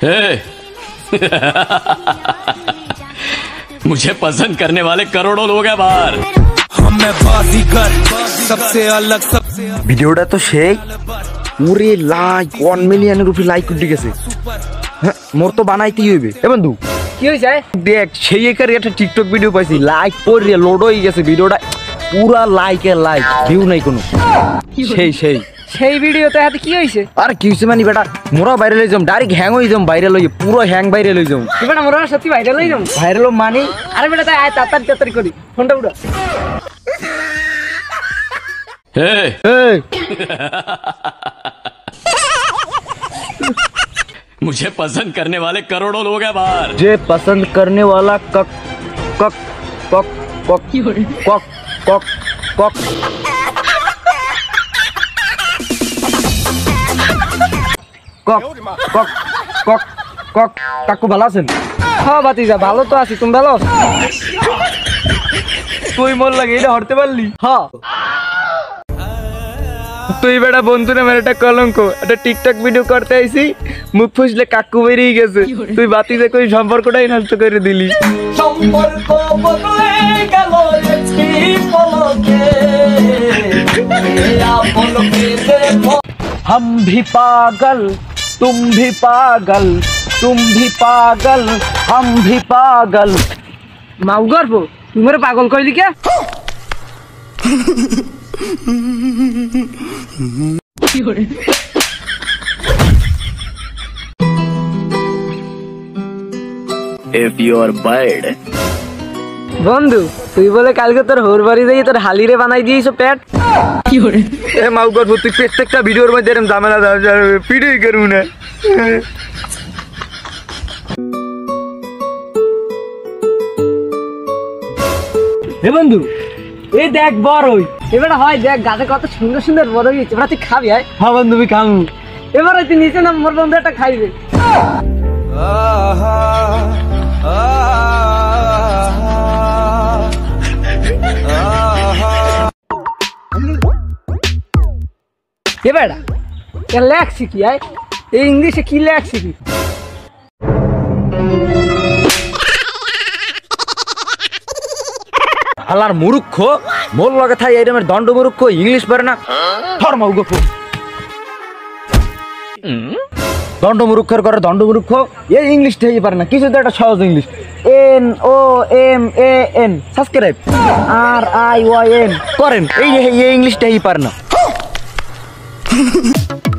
हे मुझे पसंद करने वाले करोड़ों लोग हैं बाहर हम मैं बाजीगर सबसे अलग सबसे ভিডিওটা তো সেই ওরে লাইক ওয়ান মিলিয়নের উপরে লাইক উঠে গেছে হ্যাঁ মোর তো বানাইতেই হইবে এ বন্ধু কি হয়েছে দেখ সেই একার একটা টিকটক ভিডিও পাইছি লাইক পড়ে লোড হয়ে গেছে ভিডিওটা পুরা লাইকের লাইক ভিউ নাই কোনো সেই সেই সেই ভিডিওতে হাতে কি হয়েছে আর কি হইছে মানে বেটা মোরা ভাইরাল হয়ে যাম ডাইরেক্ট হ্যাং হয়ে যাম ভাইরাল হয়ে পুরো হ্যাং ভাইরাল হয়ে যাম এবার আমরা সত্যি ভাইরাল হয়ে যাবো ভাইরাল মানে আরে বেটা তাই আয় তাড়াতাড়ি তাড়াতাড়ি করি ফোনটা উঠো हे এই मुझे पसंद करने वाले करोड़ों लोग हैं बाहर जे पसंद करने वाला कक कक कक कक कक कक कक কক কক কক কক কাকু ভালো আছেন হ্যাঁ বাতিজা ভালো তো আছি তুমি ভালো আছো? তুই মোর লাগে এটা হরতে পারলি হ্যাঁ তুই বেটা বন্ধু নামের একটা কলঙ্ক একটা টিকটক ভিডিও করতে আইছি মুখ ফুসলে কাকু বেরিয়ে গেছে তুই বাতিতে কই সম্পর্কটাই নষ্ট করে দিলি हम भी पागल तुम भी पागल तुम भी पागल हम भी पागल। माऊ बो तुम पागल कहली क्या? If you are bad, বন্ধু তুই বলে কালকে তোর হোর বাড়ি যাই তোর হালিরে বানাই দিয়েছ পেট? এ মাউ করব তুই প্রত্যেকটা ভিডিওর মধ্যে এরকম ঝামেলা ভিডিও করব না হে বন্ধু এই দেখ বড় হই এবার হয় দেখ গাছে কত সুন্দর সুন্দর বড় হয়েছে এবার তুই খাবি আয়। হ্যাঁ বন্ধু আমি খামু। এবার তুই নিচে নাম মোর বন্ধু একটা খাইবে। এবার এ লেখ শিখি আয় এই ইংলিশে কি লেখ শিখি হালার মুরুক্ষ মোর লগে থাই এরমের দণ্ড মুরুক্ষ ইংলিশ পারে না ধর মাউ গো দণ্ড মুরুক্ষের করে দণ্ড মুরুক্ষ এই ইংলিশটাই পারে না কিছু তো একটা সহজ English N O M A N subscribe R I Y N করেন এই এই ইংলিশটাই পারে না Thank you.